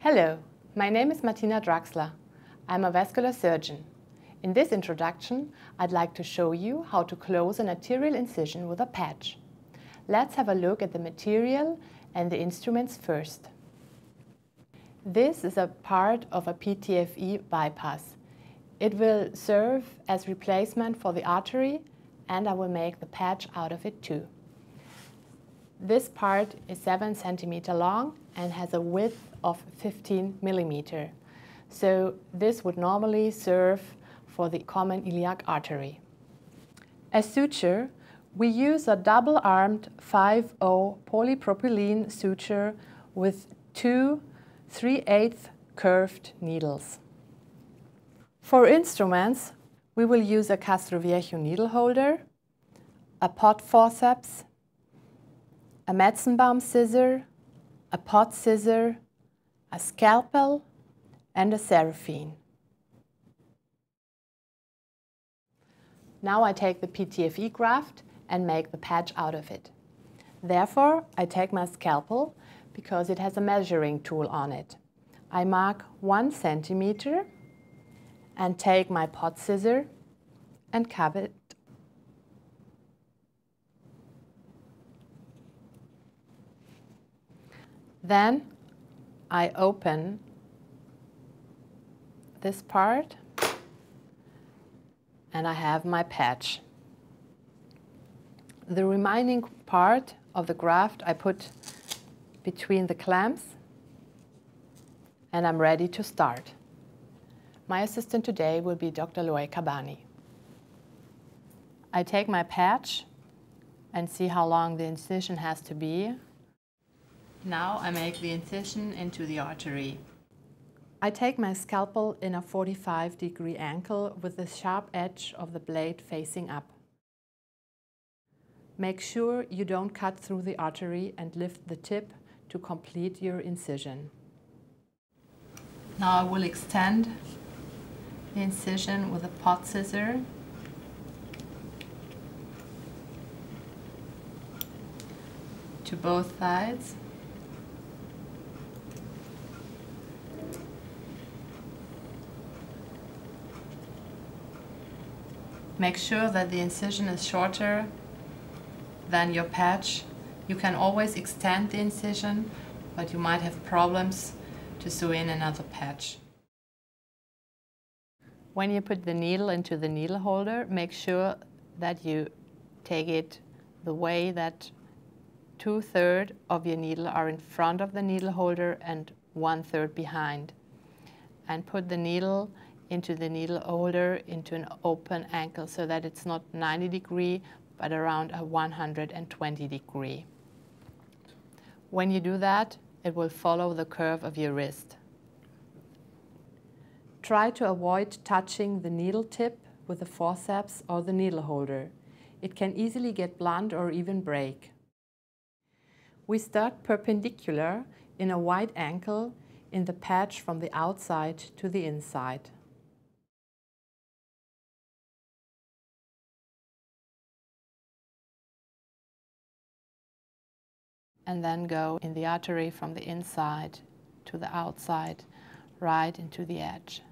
Hello, my name is Martina Draxler. I'm a vascular surgeon. In this introduction, I'd like to show you how to close an arterial incision with a patch. Let's have a look at the material and the instruments first. This is a part of a PTFE bypass. It will serve as replacement for the artery and I will make the patch out of it too. This part is 7 centimeter long and has a width of 15 millimeter. So this would normally serve for the common iliac artery. As suture, we use a double-armed 5-0 polypropylene suture with two 3 8 curved needles. For instruments, we will use a Castroviejo needle holder, a Potts forceps, a Metzenbaum scissor, a Potts scissor, a scalpel, and a Serrefine. Now I take the PTFE graft and make the patch out of it. Therefore, I take my scalpel because it has a measuring tool on it. I mark one centimeter and take my Potts scissor and cut it. Then I open this part and I have my patch. The remaining part of the graft I put between the clamps and I'm ready to start. My assistant today will be Dr. Loay Kabbani. I take my patch and see how long the incision has to be. Now I make the incision into the artery. I take my scalpel in a 45 degree angle with the sharp edge of the blade facing up. Make sure you don't cut through the artery and lift the tip to complete your incision. Now I will extend the incision with a Potts scissor to both sides. Make sure that the incision is shorter than your patch. You can always extend the incision, but you might have problems to sew in another patch. When you put the needle into the needle holder, make sure that you take it the way that two-thirds of your needle are in front of the needle holder and one-third behind. And put the needle into the needle holder into an open angle so that it's not 90 degree but around a 120 degree. When you do that, it will follow the curve of your wrist. Try to avoid touching the needle tip with the forceps or the needle holder. It can easily get blunt or even break. We start perpendicular in a wide angle in the patch from the outside to the inside. And then go in the artery from the inside to the outside, right into the edge.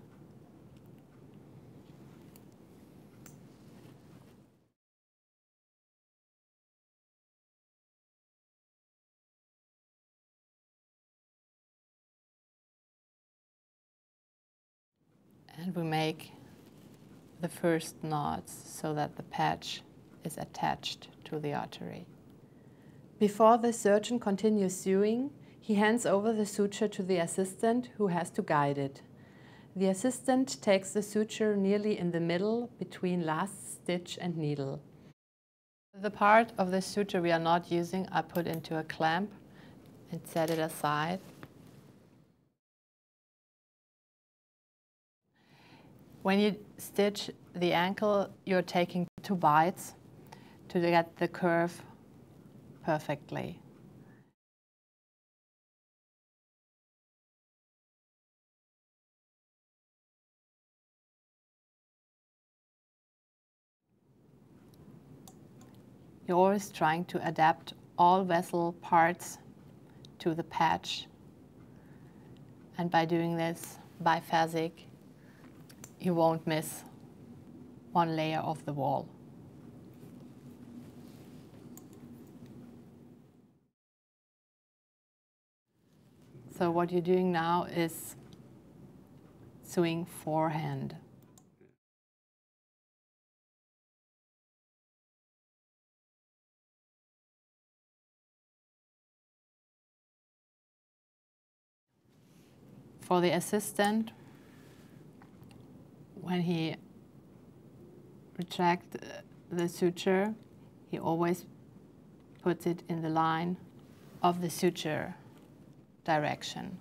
And we make the first knots so that the patch is attached to the artery. Before the surgeon continues sewing, he hands over the suture to the assistant who has to guide it. The assistant takes the suture nearly in the middle between last stitch and needle. The part of the suture we are not using I put into a clamp and set it aside. When you stitch the ankle, you're taking two bites to get the curve perfectly. You're always trying to adapt all vessel parts to the patch And by doing this biphasic, you won't miss one layer of the wall. So what you're doing now is sewing forehand. For the assistant, when he retract uh, the suture, he always puts it in the line of the suture direction.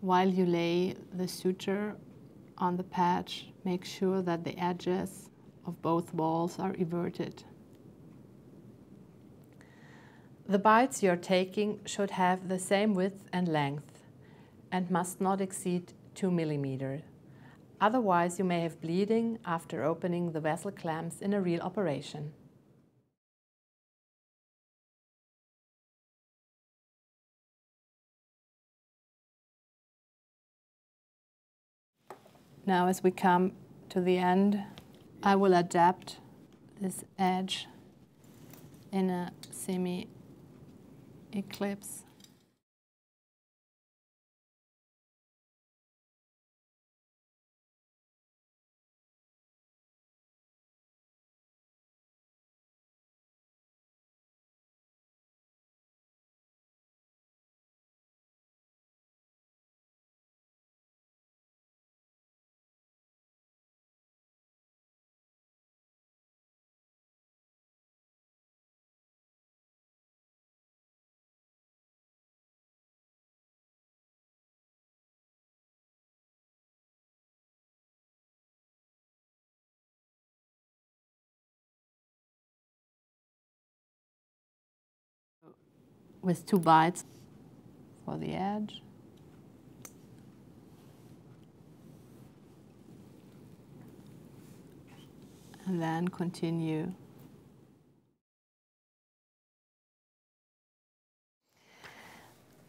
While you lay the suture on the patch, make sure that the edges of both walls are everted. The bites you're taking should have the same width and length and must not exceed 2 millimeters. Otherwise, you may have bleeding after opening the vessel clamps in a real operation. Now as we come to the end, I will adapt this edge in a semi-eclipse. With two bites for the edge. And then continue.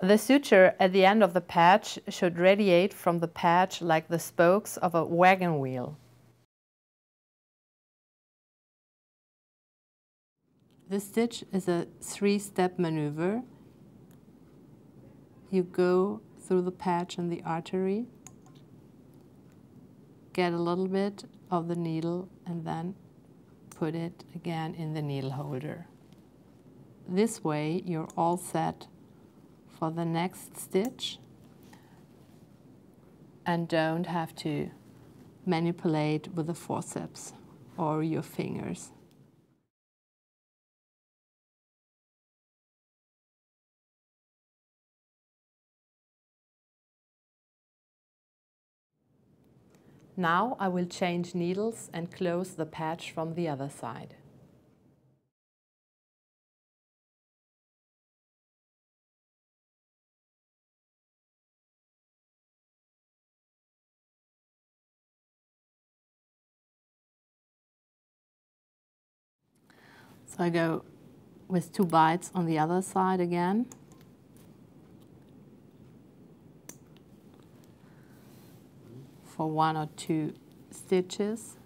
The suture at the end of the patch should radiate from the patch like the spokes of a wagon wheel. This stitch is a three-step maneuver. You go through the patch and the artery, get a little bit of the needle and then put it again in the needle holder. This way you're all set for the next stitch and don't have to manipulate with the forceps or your fingers. Now I will change needles and close the patch from the other side. So I go with two bites on the other side again. For one or two stitches.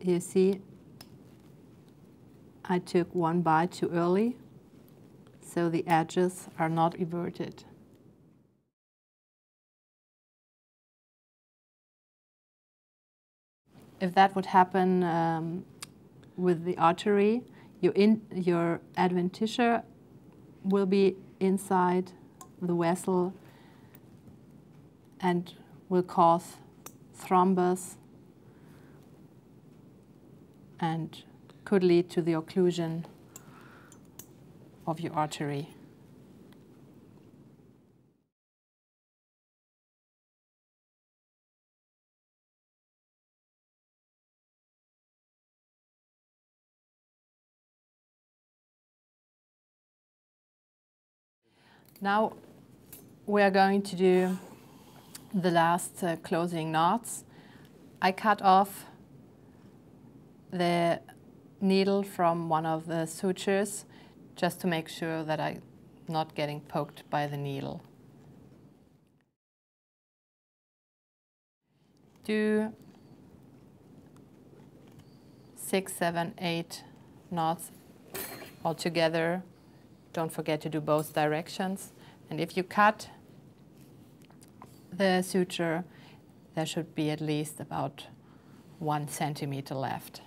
You see, I took one bite too early, so the edges are not everted. If that would happen um, with the artery, your, in, your adventitia will be inside the vessel and will cause thrombus and could lead to the occlusion of your artery. Now we are going to do the last uh, closing knots. I cut off the needle from one of the sutures just to make sure that I'm not getting poked by the needle. Do six, seven, eight knots all together. Don't forget to do both directions. And if you cut the suture, there should be at least about one centimeter left.